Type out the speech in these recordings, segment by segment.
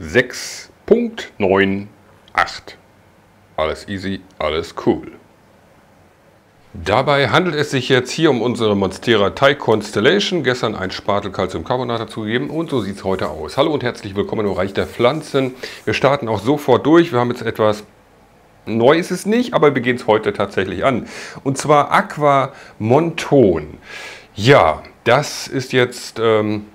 6.98. Alles easy, alles cool. Dabei handelt es sich jetzt hier um unsere Monstera Thai Constellation. Gestern ein Spatel Calciumcarbonat dazugegeben und so sieht es heute aus. Hallo und herzlich willkommen im Bereich der Pflanzen. Wir starten auch sofort durch. Wir haben jetzt etwas Neu ist es nicht, aber wir gehen es heute tatsächlich an. Und zwar Aqua Monton. Ja, das ist jetzt, ähm,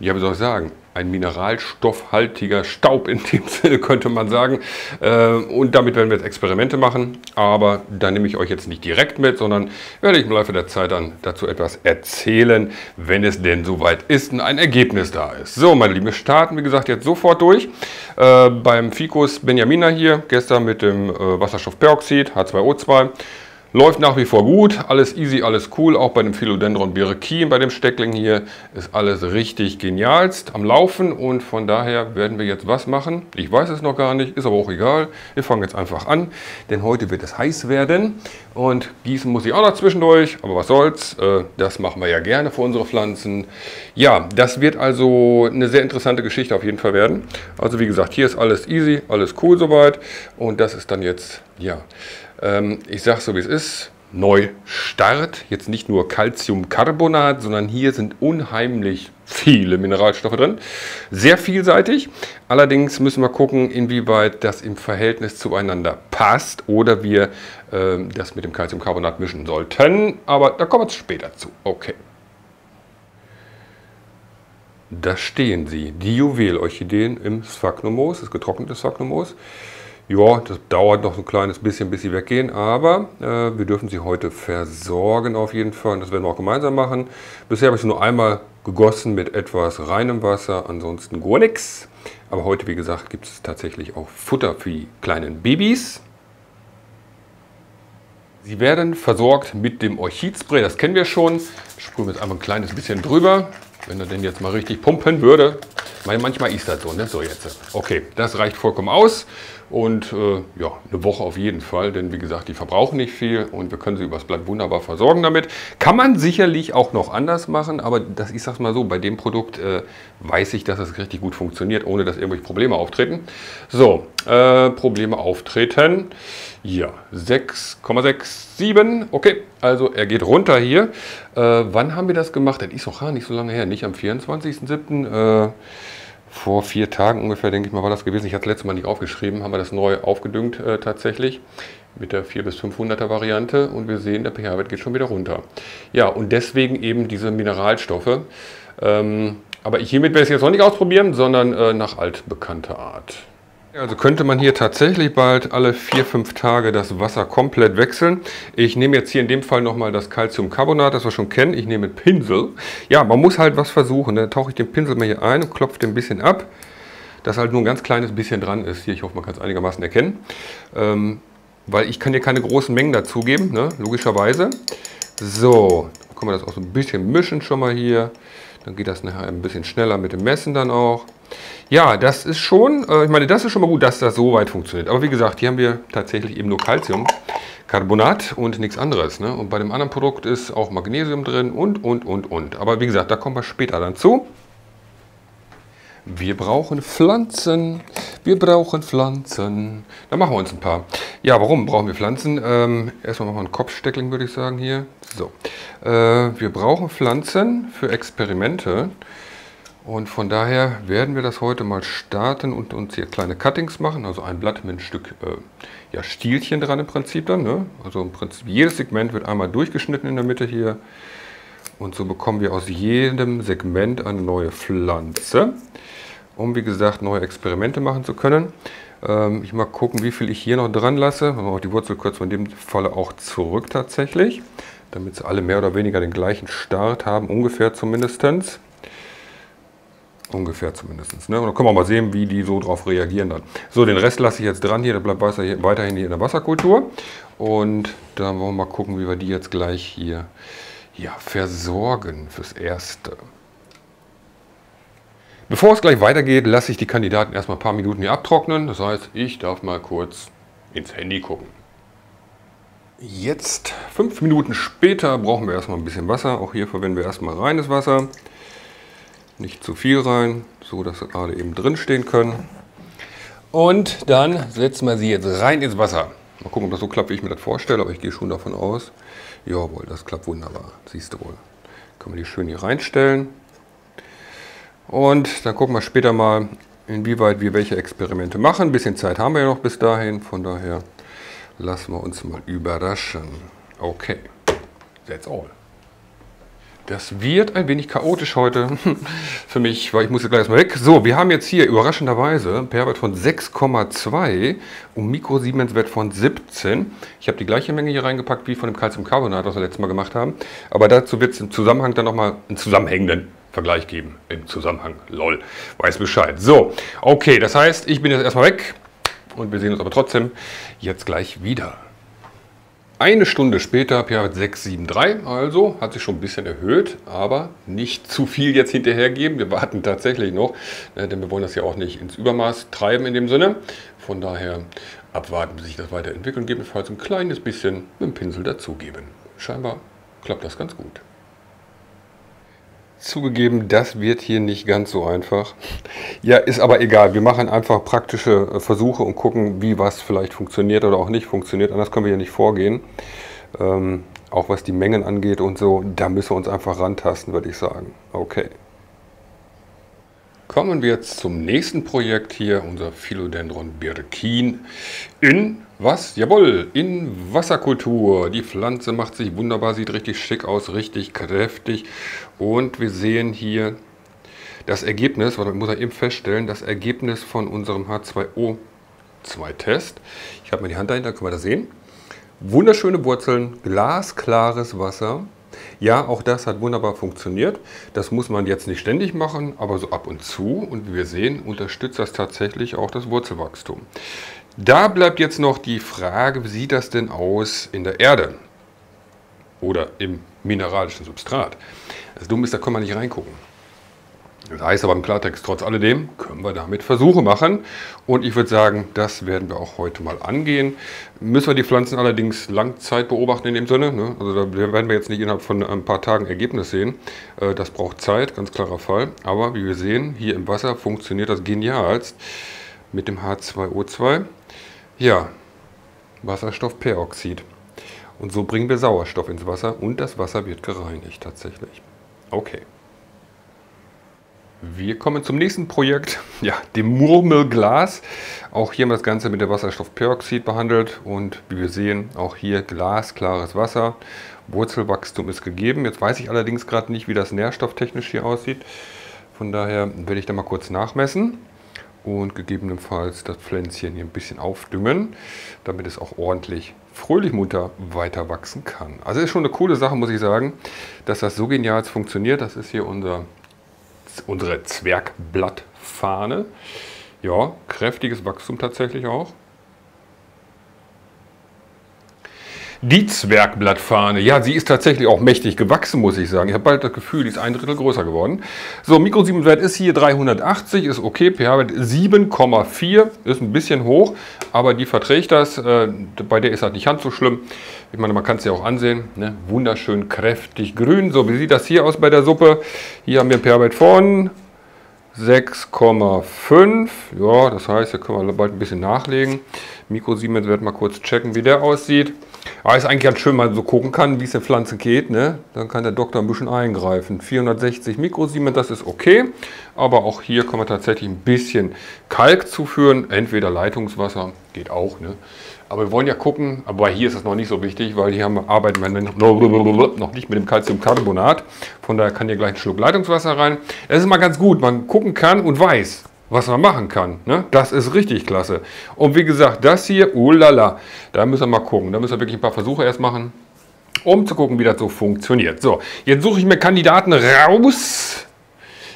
ja, wie soll ich sagen, ein mineralstoffhaltiger Staub in dem Sinne, könnte man sagen. Äh, und damit werden wir jetzt Experimente machen. Aber da nehme ich euch jetzt nicht direkt mit, sondern werde ich im Laufe der Zeit dann dazu etwas erzählen, wenn es denn soweit ist und ein Ergebnis da ist. So, meine Lieben, wir starten, wie gesagt, jetzt sofort durch. Äh, beim Ficus Benjamina hier, gestern mit dem äh, Wasserstoffperoxid, H2O2. Läuft nach wie vor gut, alles easy, alles cool. Auch bei dem Philodendron Birkin, bei dem Steckling hier, ist alles richtig genialst am Laufen. Und von daher werden wir jetzt was machen. Ich weiß es noch gar nicht, ist aber auch egal. Wir fangen jetzt einfach an, denn heute wird es heiß werden. Und gießen muss ich auch noch zwischendurch, aber was soll's. Äh, das machen wir ja gerne für unsere Pflanzen. Ja, das wird also eine sehr interessante Geschichte auf jeden Fall werden. Also wie gesagt, hier ist alles easy, alles cool soweit. Und das ist dann jetzt, ja... Ähm, ich sage so, wie es ist. Neustart. Jetzt nicht nur Calciumcarbonat, sondern hier sind unheimlich viele Mineralstoffe drin. Sehr vielseitig. Allerdings müssen wir gucken, inwieweit das im Verhältnis zueinander passt oder wir äh, das mit dem Calciumcarbonat mischen sollten. Aber da kommen wir später zu. Okay. Da stehen sie, die Juwelorchideen im Sphagnumos, das getrocknete Sphagnumos. Ja, das dauert noch ein kleines bisschen, bis sie weggehen, aber äh, wir dürfen sie heute versorgen auf jeden Fall. Und das werden wir auch gemeinsam machen. Bisher habe ich sie nur einmal gegossen mit etwas reinem Wasser, ansonsten gar nichts. Aber heute, wie gesagt, gibt es tatsächlich auch Futter für die kleinen Babys. Sie werden versorgt mit dem Orchidspray, das kennen wir schon. Sprühen wir jetzt einmal ein kleines bisschen drüber, wenn er denn jetzt mal richtig pumpen würde. Manchmal ist das so, ne? So jetzt. Okay, das reicht vollkommen aus. Und äh, ja, eine Woche auf jeden Fall, denn wie gesagt, die verbrauchen nicht viel und wir können sie übers Blatt wunderbar versorgen damit. Kann man sicherlich auch noch anders machen, aber das, ich sag's mal so, bei dem Produkt äh, weiß ich, dass es richtig gut funktioniert, ohne dass irgendwelche Probleme auftreten. So, äh, Probleme auftreten. Ja, 6,67. Okay, also er geht runter hier. Äh, wann haben wir das gemacht? Das ist auch gar nicht so lange her, nicht am 24.07 vor vier Tagen ungefähr, denke ich mal, war das gewesen. Ich hatte das letzte Mal nicht aufgeschrieben, haben wir das neu aufgedüngt äh, tatsächlich mit der 4 bis 500er Variante und wir sehen, der pH-Wert geht schon wieder runter. Ja, und deswegen eben diese Mineralstoffe. Ähm, aber hiermit werde ich es jetzt noch nicht ausprobieren, sondern äh, nach altbekannter Art. Also könnte man hier tatsächlich bald alle vier, fünf Tage das Wasser komplett wechseln. Ich nehme jetzt hier in dem Fall nochmal das Calciumcarbonat, das wir schon kennen. Ich nehme Pinsel. Ja, man muss halt was versuchen. Dann tauche ich den Pinsel mal hier ein und klopfe den ein bisschen ab, dass halt nur ein ganz kleines bisschen dran ist. Hier, ich hoffe, man kann es einigermaßen erkennen. Ähm, weil ich kann hier keine großen Mengen dazugeben, ne? logischerweise. So, können wir das auch so ein bisschen mischen schon mal hier. Dann geht das nachher ein bisschen schneller mit dem Messen dann auch. Ja, das ist schon, äh, ich meine, das ist schon mal gut, dass das so weit funktioniert. Aber wie gesagt, hier haben wir tatsächlich eben nur Calciumcarbonat und nichts anderes. Ne? Und bei dem anderen Produkt ist auch Magnesium drin und, und, und, und. Aber wie gesagt, da kommen wir später dann zu. Wir brauchen Pflanzen. Wir brauchen Pflanzen. Da machen wir uns ein paar. Ja, warum brauchen wir Pflanzen? Ähm, erstmal machen wir einen Kopfsteckling, würde ich sagen hier. So. Äh, wir brauchen Pflanzen für Experimente. Und von daher werden wir das heute mal starten und uns hier kleine Cuttings machen. Also ein Blatt mit ein Stück äh, ja, Stielchen dran im Prinzip dann. Ne? Also im Prinzip jedes Segment wird einmal durchgeschnitten in der Mitte hier. Und so bekommen wir aus jedem Segment eine neue Pflanze, um wie gesagt neue Experimente machen zu können. Ähm, ich mal gucken, wie viel ich hier noch dran lasse. Wir auch die Wurzel kurz in dem Falle auch zurück tatsächlich, damit sie alle mehr oder weniger den gleichen Start haben, ungefähr zumindestens. Ungefähr zumindest. Ne? Dann können wir mal sehen, wie die so drauf reagieren dann. So, den Rest lasse ich jetzt dran hier, der bleibt weiterhin hier in der Wasserkultur. Und dann wollen wir mal gucken, wie wir die jetzt gleich hier ja, versorgen fürs Erste. Bevor es gleich weitergeht, lasse ich die Kandidaten erstmal ein paar Minuten hier abtrocknen. Das heißt, ich darf mal kurz ins Handy gucken. Jetzt, fünf Minuten später, brauchen wir erstmal ein bisschen Wasser. Auch hier verwenden wir erstmal reines Wasser. Nicht zu viel rein, so dass sie gerade eben drin stehen können. Und dann setzen wir sie jetzt rein ins Wasser. Mal gucken, ob das so klappt, wie ich mir das vorstelle, aber ich gehe schon davon aus. Jawohl, das klappt wunderbar. Siehst du wohl. Können wir die schön hier reinstellen. Und dann gucken wir später mal, inwieweit wir welche Experimente machen. Ein bisschen Zeit haben wir ja noch bis dahin, von daher lassen wir uns mal überraschen. Okay, that's all. Das wird ein wenig chaotisch heute für mich, weil ich muss jetzt gleich erstmal weg. So, wir haben jetzt hier überraschenderweise pH-Wert von 6,2 und Mikrosiemens-Wert von 17. Ich habe die gleiche Menge hier reingepackt wie von dem Calciumcarbonat, was wir letztes Mal gemacht haben. Aber dazu wird es im Zusammenhang dann nochmal einen zusammenhängenden Vergleich geben. Im Zusammenhang, lol, weiß Bescheid. So, okay, das heißt, ich bin jetzt erstmal weg und wir sehen uns aber trotzdem jetzt gleich wieder. Eine Stunde später pH 673, also hat sich schon ein bisschen erhöht, aber nicht zu viel jetzt hinterhergeben. Wir warten tatsächlich noch, ne, denn wir wollen das ja auch nicht ins Übermaß treiben in dem Sinne. Von daher abwarten, bis sich das weiterentwickelt und gegebenenfalls ein kleines bisschen mit dem Pinsel dazugeben. Scheinbar klappt das ganz gut. Zugegeben, das wird hier nicht ganz so einfach. Ja, ist aber egal. Wir machen einfach praktische äh, Versuche und gucken, wie was vielleicht funktioniert oder auch nicht funktioniert. Anders können wir hier nicht vorgehen. Ähm, auch was die Mengen angeht und so, da müssen wir uns einfach rantasten, würde ich sagen. Okay. Kommen wir jetzt zum nächsten Projekt hier, unser Philodendron Birkin in was? Jawohl, in Wasserkultur. Die Pflanze macht sich wunderbar, sieht richtig schick aus, richtig kräftig. Und wir sehen hier das Ergebnis, weil muss er eben feststellen, das Ergebnis von unserem H2O2-Test. Ich habe mir die Hand dahinter, können wir das sehen. Wunderschöne Wurzeln, glasklares Wasser. Ja, auch das hat wunderbar funktioniert. Das muss man jetzt nicht ständig machen, aber so ab und zu. Und wie wir sehen, unterstützt das tatsächlich auch das Wurzelwachstum. Da bleibt jetzt noch die Frage, wie sieht das denn aus in der Erde oder im mineralischen Substrat? Das Dumme ist, da kann man nicht reingucken. Das heißt aber im Klartext, trotz alledem können wir damit Versuche machen. Und ich würde sagen, das werden wir auch heute mal angehen. Müssen wir die Pflanzen allerdings Langzeit beobachten in dem Sinne. Ne? Also da werden wir jetzt nicht innerhalb von ein paar Tagen Ergebnis sehen. Äh, das braucht Zeit, ganz klarer Fall. Aber wie wir sehen, hier im Wasser funktioniert das genialst mit dem H2O2. Ja, Wasserstoffperoxid. Und so bringen wir Sauerstoff ins Wasser und das Wasser wird gereinigt tatsächlich. Okay. Wir kommen zum nächsten Projekt, ja, dem Murmelglas. Auch hier haben wir das Ganze mit dem Wasserstoffperoxid behandelt und wie wir sehen, auch hier glasklares Wasser. Wurzelwachstum ist gegeben. Jetzt weiß ich allerdings gerade nicht, wie das nährstofftechnisch hier aussieht. Von daher werde ich da mal kurz nachmessen und gegebenenfalls das Pflänzchen hier ein bisschen aufdüngen, damit es auch ordentlich fröhlich munter weiter wachsen kann. Also ist schon eine coole Sache, muss ich sagen, dass das so genial funktioniert. Das ist hier unser, unsere Zwergblattfahne. Ja, kräftiges Wachstum tatsächlich auch. Die Zwergblattfahne, ja, sie ist tatsächlich auch mächtig gewachsen, muss ich sagen. Ich habe bald das Gefühl, die ist ein Drittel größer geworden. So, Mikrosiemenswert ist hier 380, ist okay. pH-Wert 7,4, ist ein bisschen hoch, aber die verträgt das. Äh, bei der ist das nicht ganz so schlimm. Ich meine, man kann es ja auch ansehen. Ne? Wunderschön kräftig grün. So, wie sieht das hier aus bei der Suppe? Hier haben wir ein pH-Wert von 6,5. Ja, das heißt, hier können wir bald ein bisschen nachlegen. Mikrosiemenswert mal kurz checken, wie der aussieht. Aber ist eigentlich ganz schön, mal so gucken kann, wie es der Pflanze geht. Ne? Dann kann der Doktor ein bisschen eingreifen. 460 Mikrosiemens, das ist okay. Aber auch hier kann man tatsächlich ein bisschen Kalk zuführen. Entweder Leitungswasser, geht auch. Ne? Aber wir wollen ja gucken, aber hier ist das noch nicht so wichtig, weil hier haben, arbeiten wir noch nicht mit dem Calciumcarbonat. Von daher kann hier gleich ein Schluck Leitungswasser rein. Es ist immer ganz gut, man gucken kann und weiß, was man machen kann. Ne? Das ist richtig klasse. Und wie gesagt, das hier, oh lala, da müssen wir mal gucken. Da müssen wir wirklich ein paar Versuche erst machen, um zu gucken, wie das so funktioniert. So, jetzt suche ich mir Kandidaten raus.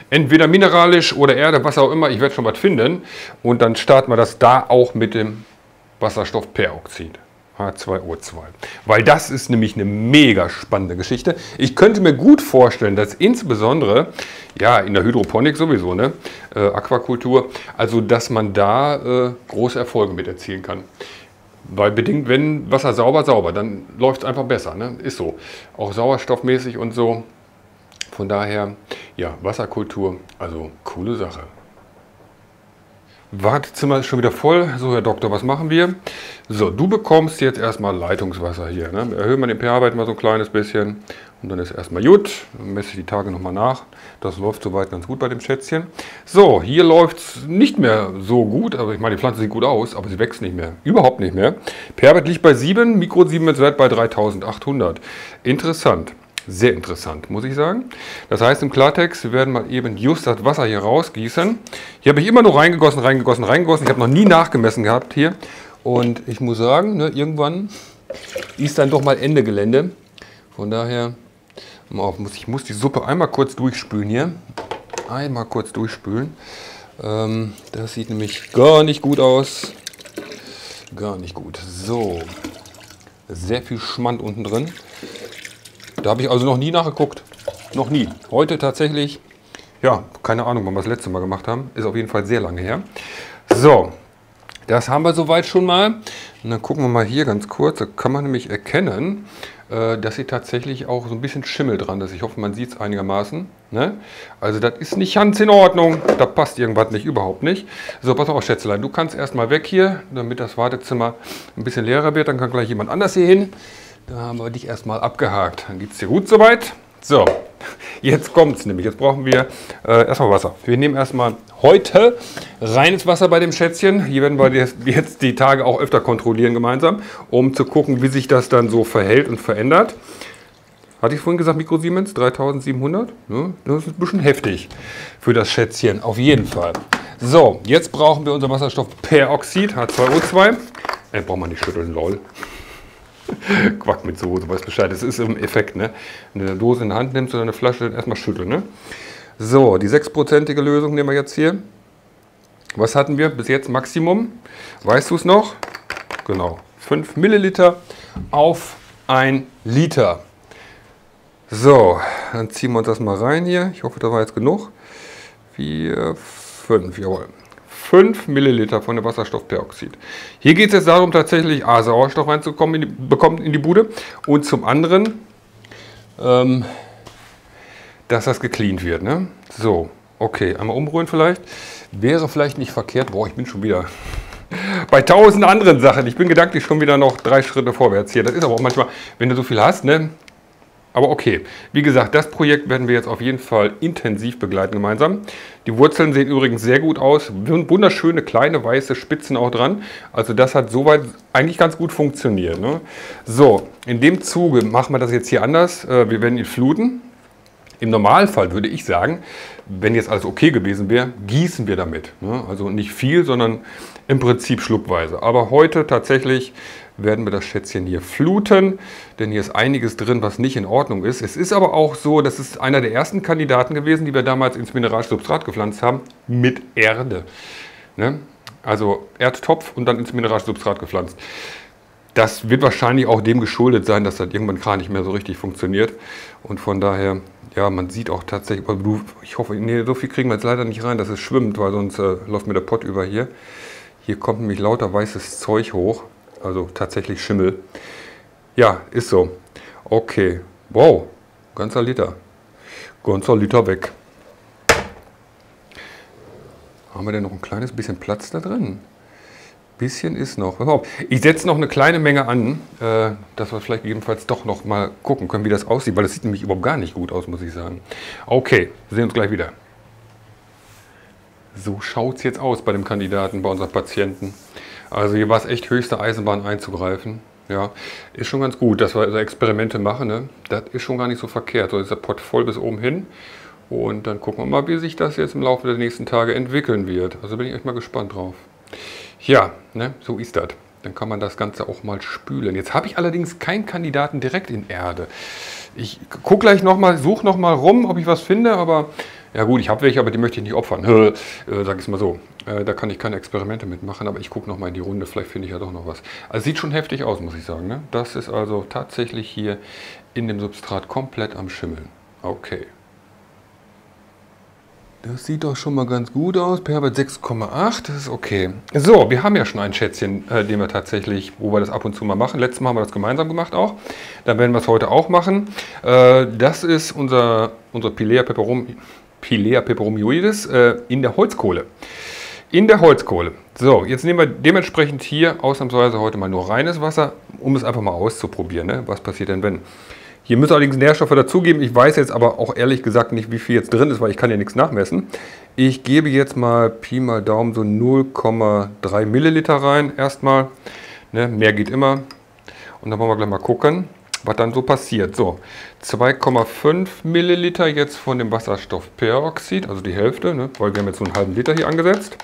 Entweder mineralisch oder Erde, was auch immer. Ich werde schon was finden. Und dann starten wir das da auch mit dem Wasserstoffperoxid. H2O2. Weil das ist nämlich eine mega spannende Geschichte. Ich könnte mir gut vorstellen, dass insbesondere, ja, in der Hydroponik sowieso, ne, äh, Aquakultur, also dass man da äh, große Erfolge mit erzielen kann. Weil bedingt, wenn Wasser sauber, sauber, dann läuft es einfach besser. Ne? Ist so. Auch sauerstoffmäßig und so. Von daher, ja, Wasserkultur, also coole Sache. Wartezimmer ist schon wieder voll. So, Herr Doktor, was machen wir? So, du bekommst jetzt erstmal Leitungswasser hier. Ne? Erhöhen wir den pH-Wert mal so ein kleines bisschen. Und dann ist erstmal gut. Dann messe ich die Tage nochmal nach. Das läuft soweit ganz gut bei dem Schätzchen. So, hier läuft es nicht mehr so gut. Also ich meine, die Pflanze sieht gut aus, aber sie wächst nicht mehr. Überhaupt nicht mehr. pH-Wert liegt bei 7, Mikrosiemenswert bei 3800. Interessant. Sehr interessant, muss ich sagen. Das heißt im Klartext, wir werden mal eben just das Wasser hier rausgießen. Hier habe ich immer nur reingegossen, reingegossen, reingegossen. Ich habe noch nie nachgemessen gehabt hier. Und ich muss sagen, ne, irgendwann ist dann doch mal Ende Gelände. Von daher, ich muss die Suppe einmal kurz durchspülen hier. Einmal kurz durchspülen. Ähm, das sieht nämlich gar nicht gut aus. Gar nicht gut. So, sehr viel Schmand unten drin. Da habe ich also noch nie nachgeguckt. Noch nie. Heute tatsächlich, ja, keine Ahnung, wann wir das letzte Mal gemacht haben. Ist auf jeden Fall sehr lange her. So, das haben wir soweit schon mal. Und dann gucken wir mal hier ganz kurz. Da kann man nämlich erkennen, äh, dass sie tatsächlich auch so ein bisschen Schimmel dran ist. Ich hoffe, man sieht es einigermaßen. Ne? Also das ist nicht ganz in Ordnung. Da passt irgendwas nicht, überhaupt nicht. So, pass auf, Schätzelein. Du kannst erstmal weg hier, damit das Wartezimmer ein bisschen leerer wird. Dann kann gleich jemand anders hier hin. Da haben wir dich erstmal abgehakt. Dann geht es dir gut soweit. So, jetzt kommt es nämlich. Jetzt brauchen wir äh, erstmal Wasser. Wir nehmen erstmal heute reines Wasser bei dem Schätzchen. Hier werden wir jetzt die Tage auch öfter kontrollieren gemeinsam, um zu gucken, wie sich das dann so verhält und verändert. Hatte ich vorhin gesagt, Mikro Siemens 3700? Ja, das ist ein bisschen heftig für das Schätzchen, auf jeden Fall. So, jetzt brauchen wir unser Wasserstoffperoxid, H2O2. Äh, braucht man nicht schütteln, lol. Quack mit so, du weißt Bescheid. Das ist im Effekt, ne? Wenn du eine Dose in der Hand nimmst oder eine Flasche, dann erstmal schütteln, ne? So, die sechsprozentige Lösung nehmen wir jetzt hier. Was hatten wir bis jetzt Maximum? Weißt du es noch? Genau, 5 Milliliter auf 1 Liter. So, dann ziehen wir uns das mal rein hier. Ich hoffe, da war jetzt genug. 4, 5, jawohl. 5 Milliliter von dem Wasserstoffperoxid. Hier geht es jetzt darum, tatsächlich A, Sauerstoff reinzukommen, in die, bekommen in die Bude und zum anderen, ähm, dass das gecleant wird. Ne? So, okay, einmal umrühren vielleicht. Wäre vielleicht nicht verkehrt. Boah, ich bin schon wieder bei tausend anderen Sachen. Ich bin gedanklich schon wieder noch drei Schritte vorwärts hier. Das ist aber auch manchmal, wenn du so viel hast, ne, aber okay, wie gesagt, das Projekt werden wir jetzt auf jeden Fall intensiv begleiten gemeinsam. Die Wurzeln sehen übrigens sehr gut aus, wunderschöne kleine weiße Spitzen auch dran. Also das hat soweit eigentlich ganz gut funktioniert. Ne? So, in dem Zuge machen wir das jetzt hier anders. Äh, wir werden ihn fluten. Im Normalfall würde ich sagen, wenn jetzt alles okay gewesen wäre, gießen wir damit. Ne? Also nicht viel, sondern im Prinzip schluckweise. Aber heute tatsächlich werden wir das Schätzchen hier fluten, denn hier ist einiges drin, was nicht in Ordnung ist. Es ist aber auch so, das ist einer der ersten Kandidaten gewesen, die wir damals ins Mineralsubstrat gepflanzt haben, mit Erde. Ne? Also Erdtopf und dann ins Mineralsubstrat gepflanzt. Das wird wahrscheinlich auch dem geschuldet sein, dass das irgendwann gar nicht mehr so richtig funktioniert. Und von daher, ja, man sieht auch tatsächlich, ich hoffe, nee, so viel kriegen wir jetzt leider nicht rein, dass es schwimmt, weil sonst äh, läuft mir der Pott über hier. Hier kommt nämlich lauter weißes Zeug hoch. Also tatsächlich Schimmel. Ja, ist so. Okay. Wow, ganzer Liter. Ganzer Liter weg. Haben wir denn noch ein kleines bisschen Platz da drin? Bisschen ist noch. Ich setze noch eine kleine Menge an, äh, dass wir vielleicht jedenfalls doch noch mal gucken können, wie das aussieht, weil das sieht nämlich überhaupt gar nicht gut aus, muss ich sagen. Okay, sehen uns gleich wieder. So schaut es jetzt aus bei dem Kandidaten, bei unseren Patienten. Also hier war es echt höchste Eisenbahn einzugreifen. Ja, ist schon ganz gut, dass wir so Experimente machen. Ne? Das ist schon gar nicht so verkehrt. So ist der Pott voll bis oben hin. Und dann gucken wir mal, wie sich das jetzt im Laufe der nächsten Tage entwickeln wird. Also bin ich echt mal gespannt drauf. Ja, ne, so ist das. Dann kann man das Ganze auch mal spülen. Jetzt habe ich allerdings keinen Kandidaten direkt in Erde. Ich gucke gleich nochmal, suche nochmal rum, ob ich was finde, aber ja gut, ich habe welche, aber die möchte ich nicht opfern. äh, sag ich es mal so. Äh, da kann ich keine Experimente mitmachen, aber ich gucke nochmal in die Runde, vielleicht finde ich ja doch noch was. Also sieht schon heftig aus, muss ich sagen. Ne? Das ist also tatsächlich hier in dem Substrat komplett am Schimmeln. Okay. Das sieht doch schon mal ganz gut aus. pH-Wert 6,8, das ist okay. So, wir haben ja schon ein Schätzchen, äh, den wir tatsächlich, wo wir das ab und zu mal machen. Letztes Mal haben wir das gemeinsam gemacht auch. Dann werden wir es heute auch machen. Äh, das ist unser, unser Pilea, peperum, Pilea peperomioides äh, in der Holzkohle. In der Holzkohle. So, jetzt nehmen wir dementsprechend hier ausnahmsweise heute mal nur reines Wasser, um es einfach mal auszuprobieren. Ne? Was passiert denn, wenn? Hier müssen allerdings Nährstoffe dazugeben. Ich weiß jetzt aber auch ehrlich gesagt nicht, wie viel jetzt drin ist, weil ich kann ja nichts nachmessen. Ich gebe jetzt mal Pi mal Daumen so 0,3 Milliliter rein erstmal. Ne, mehr geht immer. Und dann wollen wir gleich mal gucken, was dann so passiert. So, 2,5 Milliliter jetzt von dem Wasserstoffperoxid, also die Hälfte, ne, weil wir haben jetzt so einen halben Liter hier angesetzt.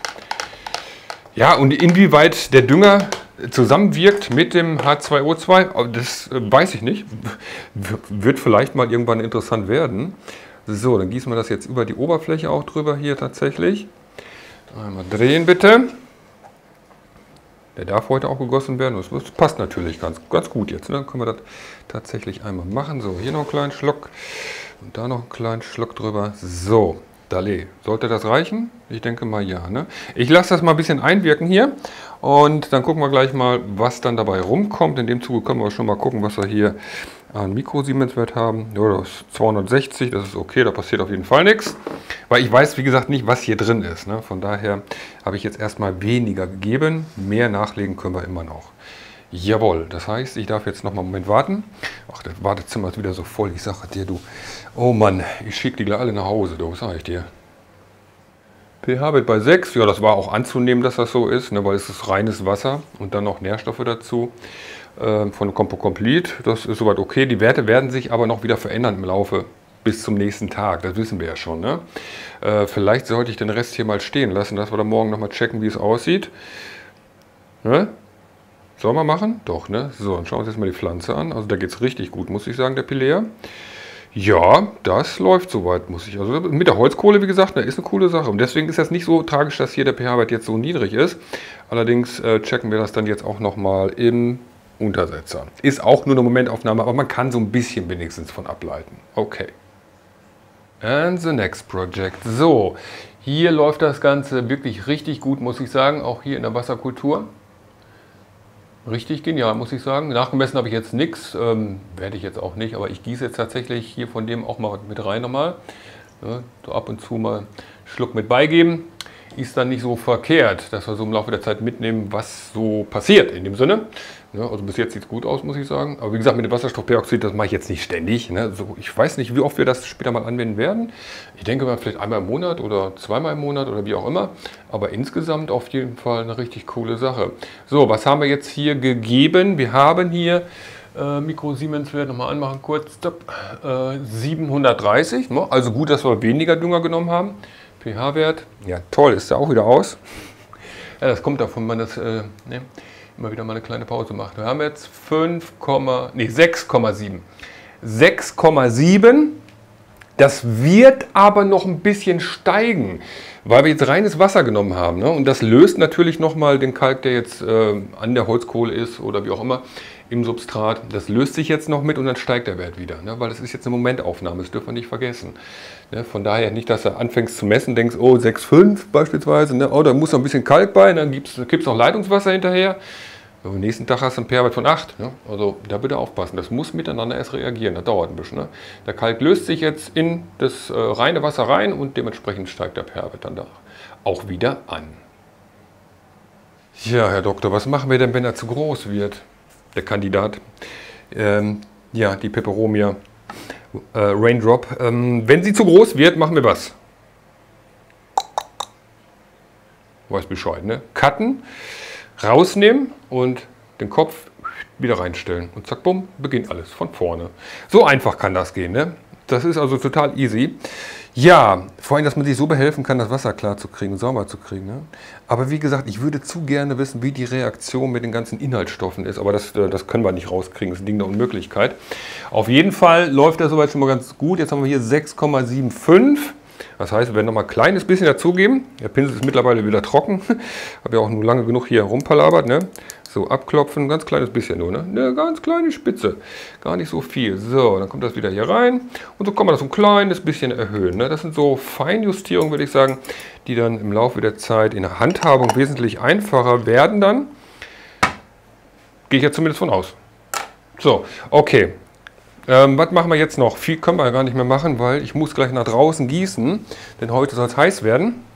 Ja, und inwieweit der Dünger zusammenwirkt mit dem H2O2, das äh, weiß ich nicht. Wird vielleicht mal irgendwann interessant werden. So, dann gießen wir das jetzt über die Oberfläche auch drüber hier tatsächlich. Einmal drehen bitte. Der darf heute auch gegossen werden. Das passt natürlich ganz, ganz gut jetzt. Ne? Dann können wir das tatsächlich einmal machen. So, hier noch einen kleinen Schluck und da noch einen kleinen Schluck drüber. So, Dale. Sollte das reichen? Ich denke mal ja. Ne? Ich lasse das mal ein bisschen einwirken hier und dann gucken wir gleich mal, was dann dabei rumkommt. In dem Zuge können wir schon mal gucken, was wir hier Mikrosiemenswert haben. Ja, das ist 260, das ist okay, da passiert auf jeden Fall nichts. Weil ich weiß, wie gesagt, nicht, was hier drin ist. Ne? Von daher habe ich jetzt erstmal weniger gegeben. Mehr nachlegen können wir immer noch. Jawohl, das heißt, ich darf jetzt noch mal einen Moment warten. Ach, das Wartezimmer ist wieder so voll. Ich sage dir, du, oh Mann, ich schicke die gleich alle nach Hause, du, sage ich dir? pH-Wert bei 6, ja, das war auch anzunehmen, dass das so ist, ne, weil es ist reines Wasser und dann noch Nährstoffe dazu von Compo Complete. Das ist soweit okay. Die Werte werden sich aber noch wieder verändern im Laufe bis zum nächsten Tag. Das wissen wir ja schon. Ne? Äh, vielleicht sollte ich den Rest hier mal stehen lassen, dass wir dann morgen nochmal checken, wie es aussieht. Ne? Sollen wir machen? Doch, ne? So, dann schauen wir uns jetzt mal die Pflanze an. Also da geht es richtig gut, muss ich sagen, der Pilea. Ja, das läuft soweit, muss ich. Also mit der Holzkohle, wie gesagt, da ist eine coole Sache. Und deswegen ist das nicht so tragisch, dass hier der pH-Wert jetzt so niedrig ist. Allerdings äh, checken wir das dann jetzt auch nochmal im Untersetzer. Ist auch nur eine Momentaufnahme, aber man kann so ein bisschen wenigstens von ableiten. Okay. And the next project. So, hier läuft das Ganze wirklich richtig gut, muss ich sagen. Auch hier in der Wasserkultur. Richtig genial, muss ich sagen. Nachgemessen habe ich jetzt nichts, ähm, werde ich jetzt auch nicht, aber ich gieße jetzt tatsächlich hier von dem auch mal mit rein nochmal. Ja, so ab und zu mal einen Schluck mit beigeben. Ist dann nicht so verkehrt, dass wir so im Laufe der Zeit mitnehmen, was so passiert in dem Sinne. Ja, also bis jetzt sieht es gut aus, muss ich sagen. Aber wie gesagt, mit dem Wasserstoffperoxid, das mache ich jetzt nicht ständig. Ne? So, ich weiß nicht, wie oft wir das später mal anwenden werden. Ich denke mal vielleicht einmal im Monat oder zweimal im Monat oder wie auch immer. Aber insgesamt auf jeden Fall eine richtig coole Sache. So, was haben wir jetzt hier gegeben? Wir haben hier äh, Mikro Siemens Wert nochmal anmachen kurz. Stopp. Äh, 730. Ne? Also gut, dass wir weniger Dünger genommen haben. pH-Wert. Ja, toll, ist ja auch wieder aus. Ja, das kommt davon, man das. Äh, ne? Immer wieder mal eine kleine Pause macht. Wir haben jetzt 5, nee, 6,7. 6,7. Das wird aber noch ein bisschen steigen, weil wir jetzt reines Wasser genommen haben. Ne? Und das löst natürlich nochmal den Kalk, der jetzt äh, an der Holzkohle ist oder wie auch immer, im Substrat. Das löst sich jetzt noch mit und dann steigt der Wert wieder. Ne? Weil das ist jetzt eine Momentaufnahme, das dürfen wir nicht vergessen. Ne? Von daher nicht, dass du anfängst zu messen, denkst, oh 6,5 beispielsweise, ne? oh da muss noch ein bisschen Kalk bei, dann gibt es noch Leitungswasser hinterher. Am nächsten Tag hast du einen pH-Wert von 8. Ne? Also da bitte aufpassen. Das muss miteinander erst reagieren. Das dauert ein bisschen. Ne? Der Kalk löst sich jetzt in das äh, reine Wasser rein und dementsprechend steigt der pH-Wert dann da auch wieder an. Ja, Herr Doktor, was machen wir denn, wenn er zu groß wird? Der Kandidat. Ähm, ja, die Peperomia äh, Raindrop. Ähm, wenn sie zu groß wird, machen wir was? Weiß Bescheid, ne? Cutten rausnehmen und den Kopf wieder reinstellen. Und zack, bumm, beginnt alles von vorne. So einfach kann das gehen. Ne? Das ist also total easy. Ja, vor allem, dass man sich so behelfen kann, das Wasser klar zu kriegen, sauber zu kriegen. Ne? Aber wie gesagt, ich würde zu gerne wissen, wie die Reaktion mit den ganzen Inhaltsstoffen ist. Aber das, äh, das können wir nicht rauskriegen, das ist ein Ding der Unmöglichkeit. Auf jeden Fall läuft das soweit schon mal ganz gut. Jetzt haben wir hier 6,75. Das heißt, wir werden noch mal ein kleines bisschen dazugeben. Der Pinsel ist mittlerweile wieder trocken. Habe ja auch nur lange genug hier rumpalabert. Ne? So, abklopfen, ganz kleines bisschen nur, ne? Eine ganz kleine Spitze, gar nicht so viel. So, dann kommt das wieder hier rein und so kann man das ein kleines bisschen erhöhen. Ne? Das sind so Feinjustierungen, würde ich sagen, die dann im Laufe der Zeit in der Handhabung wesentlich einfacher werden dann. Gehe ich ja zumindest von aus. So, okay. Ähm, was machen wir jetzt noch? Viel können wir ja gar nicht mehr machen, weil ich muss gleich nach draußen gießen, denn heute soll es heiß werden.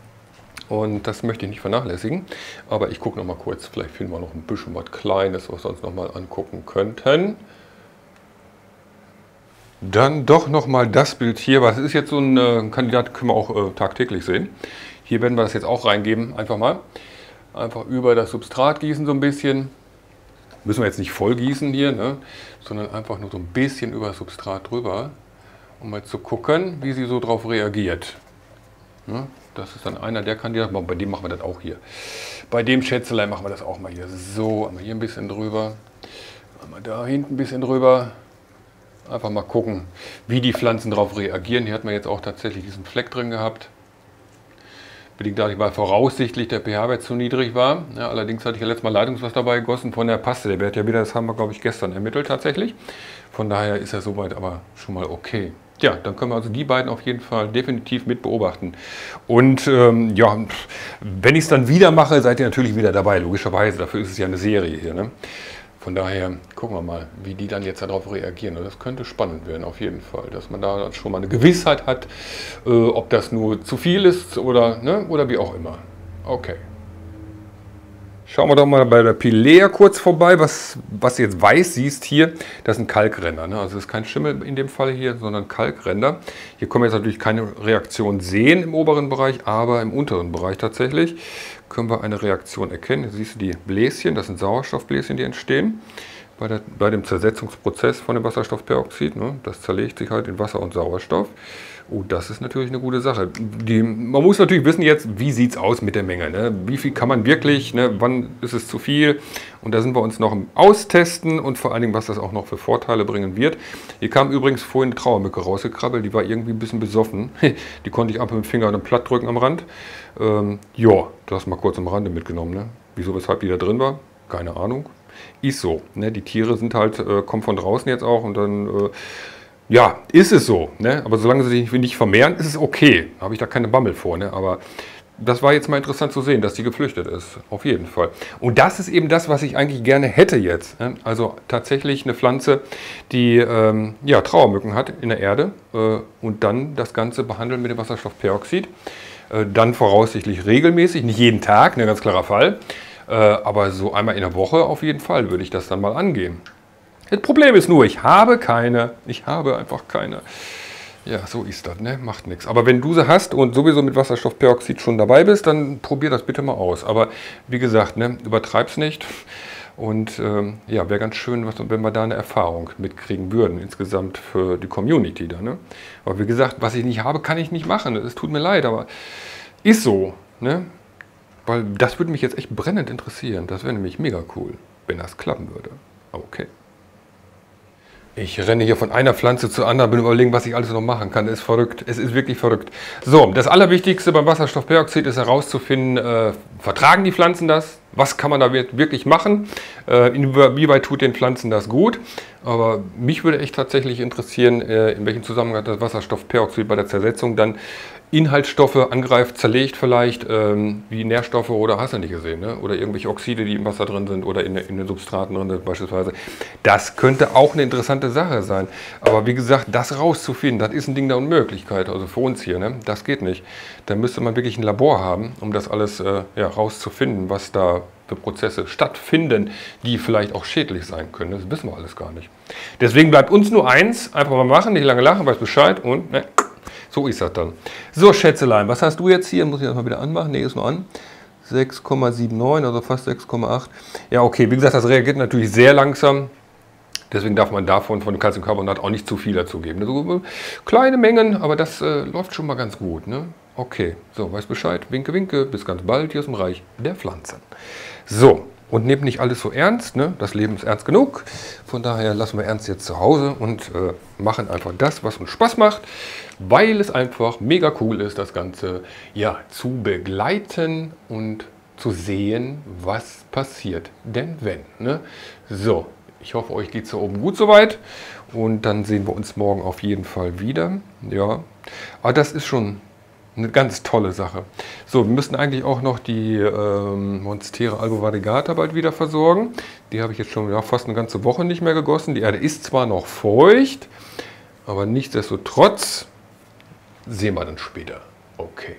Und das möchte ich nicht vernachlässigen. Aber ich gucke noch mal kurz, vielleicht finden wir noch ein bisschen was Kleines, was wir uns noch mal angucken könnten. Dann doch noch mal das Bild hier. Was ist jetzt so ein äh, Kandidat, können wir auch äh, tagtäglich sehen. Hier werden wir das jetzt auch reingeben, einfach mal. Einfach über das Substrat gießen so ein bisschen. Müssen wir jetzt nicht voll gießen hier, ne? sondern einfach nur so ein bisschen über das Substrat drüber, um mal zu gucken, wie sie so drauf reagiert. Ne? Das ist dann einer der Kandidaten. Bei dem machen wir das auch hier. Bei dem Schätzelein machen wir das auch mal hier. So, einmal hier ein bisschen drüber. Einmal da hinten ein bisschen drüber. Einfach mal gucken, wie die Pflanzen darauf reagieren. Hier hat man jetzt auch tatsächlich diesen Fleck drin gehabt. Bedingt dadurch, weil voraussichtlich der pH-Wert zu niedrig war. Ja, allerdings hatte ich ja letztes Mal Leitungswasser dabei gegossen von der Paste. Der Wert ja wieder, das haben wir glaube ich gestern ermittelt tatsächlich. Von daher ist er soweit aber schon mal okay. Ja, dann können wir also die beiden auf jeden Fall definitiv mit beobachten. Und ähm, ja, wenn ich es dann wieder mache, seid ihr natürlich wieder dabei, logischerweise. Dafür ist es ja eine Serie hier. Ne? Von daher gucken wir mal, wie die dann jetzt darauf reagieren. Und das könnte spannend werden, auf jeden Fall. Dass man da schon mal eine Gewissheit hat, äh, ob das nur zu viel ist oder, ne, oder wie auch immer. Okay. Schauen wir doch mal bei der Pilea kurz vorbei. Was, was du jetzt weiß siehst hier, das sind Kalkränder. Ne? Also es ist kein Schimmel in dem Fall hier, sondern Kalkränder. Hier können wir jetzt natürlich keine Reaktion sehen im oberen Bereich, aber im unteren Bereich tatsächlich können wir eine Reaktion erkennen. Hier siehst du die Bläschen, das sind Sauerstoffbläschen, die entstehen bei, der, bei dem Zersetzungsprozess von dem Wasserstoffperoxid. Ne? Das zerlegt sich halt in Wasser und Sauerstoff. Oh, das ist natürlich eine gute Sache. Die, man muss natürlich wissen jetzt, wie sieht es aus mit der Menge. Ne? Wie viel kann man wirklich, ne? wann ist es zu viel? Und da sind wir uns noch im Austesten und vor allen Dingen, was das auch noch für Vorteile bringen wird. Hier kam übrigens vorhin eine Trauermücke rausgekrabbelt, die war irgendwie ein bisschen besoffen. die konnte ich einfach mit dem Finger dann platt drücken am Rand. Ähm, ja, das mal kurz am Rande mitgenommen. Ne? Wieso, weshalb die da drin war? Keine Ahnung. Ist so. Ne? Die Tiere sind halt, äh, kommen von draußen jetzt auch und dann... Äh, ja, ist es so. Ne? Aber solange sie sich nicht vermehren, ist es okay. Da habe ich da keine Bammel vor. Ne? Aber das war jetzt mal interessant zu sehen, dass die geflüchtet ist. Auf jeden Fall. Und das ist eben das, was ich eigentlich gerne hätte jetzt. Ne? Also tatsächlich eine Pflanze, die ähm, ja, Trauermücken hat in der Erde äh, und dann das Ganze behandeln mit dem Wasserstoffperoxid. Äh, dann voraussichtlich regelmäßig, nicht jeden Tag, ein ne, ganz klarer Fall. Äh, aber so einmal in der Woche auf jeden Fall würde ich das dann mal angehen. Das Problem ist nur, ich habe keine. Ich habe einfach keine. Ja, so ist das, ne? Macht nichts. Aber wenn du sie hast und sowieso mit Wasserstoffperoxid schon dabei bist, dann probier das bitte mal aus. Aber wie gesagt, ne, übertreib's nicht. Und ähm, ja, wäre ganz schön, wenn wir da eine Erfahrung mitkriegen würden, insgesamt für die Community da. Ne? Aber wie gesagt, was ich nicht habe, kann ich nicht machen. Es tut mir leid, aber ist so. Ne? Weil das würde mich jetzt echt brennend interessieren. Das wäre nämlich mega cool, wenn das klappen würde. Okay. Ich renne hier von einer Pflanze zur anderen, bin überlegen, was ich alles noch machen kann. Das ist verrückt. Es ist wirklich verrückt. So, das Allerwichtigste beim Wasserstoffperoxid ist herauszufinden, äh, vertragen die Pflanzen das? Was kann man da wirklich machen? Äh, inwieweit tut den Pflanzen das gut? Aber mich würde echt tatsächlich interessieren, äh, in welchem Zusammenhang das Wasserstoffperoxid bei der Zersetzung dann Inhaltsstoffe angreift, zerlegt vielleicht, ähm, wie Nährstoffe oder hast du nicht gesehen, ne? oder irgendwelche Oxide, die im Wasser drin sind oder in, in, den Substraten drin sind beispielsweise. Das könnte auch eine interessante Sache sein. Aber wie gesagt, das rauszufinden, das ist ein Ding der Unmöglichkeit, also für uns hier, ne? das geht nicht. Da müsste man wirklich ein Labor haben, um das alles äh, ja, rauszufinden, was da für Prozesse stattfinden, die vielleicht auch schädlich sein können. Das wissen wir alles gar nicht. Deswegen bleibt uns nur eins, einfach mal machen, nicht lange lachen, weiß Bescheid und ne, so ist das dann. So, Schätzelein, was hast du jetzt hier? Muss ich das mal wieder anmachen? Ne, ist nur an. 6,79, also fast 6,8. Ja, okay, wie gesagt, das reagiert natürlich sehr langsam. Deswegen darf man davon, von Calciumcarbonat, auch nicht zu viel dazugeben. Also, kleine Mengen, aber das äh, läuft schon mal ganz gut. Ne? Okay, so, weiß Bescheid. Winke, winke. Bis ganz bald hier aus dem Reich der Pflanzen. So, und nehmt nicht alles so ernst, ne? das Leben ist ernst genug. Von daher lassen wir Ernst jetzt zu Hause und äh, machen einfach das, was uns Spaß macht, weil es einfach mega cool ist, das Ganze ja, zu begleiten und zu sehen, was passiert. Denn wenn. Ne? So, ich hoffe, euch geht es da oben gut soweit. Und dann sehen wir uns morgen auf jeden Fall wieder. Ja, aber das ist schon eine ganz tolle Sache. So, wir müssen eigentlich auch noch die ähm, Monstera albovarigata bald wieder versorgen. Die habe ich jetzt schon ja, fast eine ganze Woche nicht mehr gegossen. Die Erde ist zwar noch feucht, aber nichtsdestotrotz sehen wir dann später. Okay.